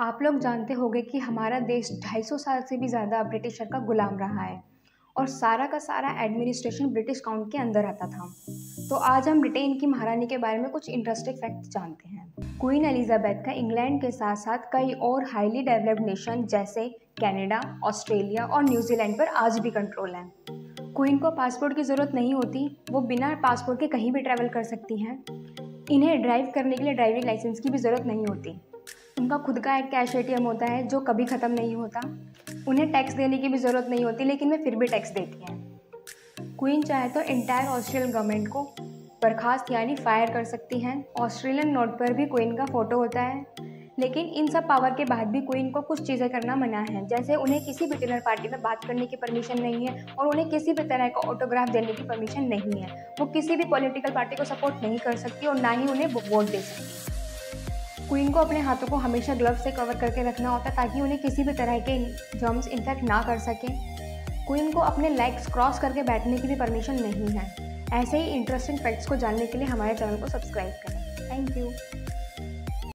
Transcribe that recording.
आप लोग जानते होंगे कि हमारा देश 250 साल से भी ज़्यादा ब्रिटिशर का गुलाम रहा है और सारा का सारा एडमिनिस्ट्रेशन ब्रिटिश काउंट के अंदर आता था। तो आज हम ब्रिटेन की महारानी के बारे में कुछ इंटरेस्टिंग फैक्ट जानते हैं। क्वीन एलिजाबेथ का इंग्लैंड के साथ साथ कई और हाईली डेवलप्ड नेशन जैसे कनाडा, ऑस्ट्रेलिया और न्यूजीलैंड पर आज भी कंट्रोल है। क्वीन को पासपोर्ट की ज़रूरत नहीं होती वो बिना पासपोर्ट के कहीं भी ट्रैवल कर सकती हैं। इन्हें ड्राइव करने के लिए ड्राइविंग लाइसेंस की भी ज़रूरत नहीं होती। उनका खुद का एक कैश एटीएम होता है, जो कभी ख़त्म नहीं होता। उन्हें टैक्स देने की भी ज़रूरत नहीं होती, लेकिन वे फिर भी टैक्स देती हैं। क्वीन चाहे तो इंटायर ऑस्ट्रेलियन गवर्नमेंट को बर्खास्त यानी फायर कर सकती हैं। ऑस्ट्रेलियन नोट पर भी क्वीन का फ़ोटो होता है। लेकिन इन सब पावर के बाद भी क्वीन को कुछ चीज़ें करना मना है, जैसे उन्हें किसी भी डिनर पार्टी में बात करने की परमिशन नहीं है और उन्हें किसी भी तरह का ऑटोग्राफ देने की परमिशन नहीं है। वो किसी भी पॉलिटिकल पार्टी को सपोर्ट नहीं कर सकती और ना ही उन्हें वोट दे सकती। क्वीन को अपने हाथों को हमेशा ग्लव से कवर करके रखना होता है ताकि उन्हें किसी भी तरह के जर्म्स इन्फेक्ट ना कर सकें। क्वीन को अपने लेग्स क्रॉस करके बैठने की भी परमिशन नहीं है। ऐसे ही इंटरेस्टिंग फैक्ट्स को जानने के लिए हमारे चैनल को सब्सक्राइब करें। Thank you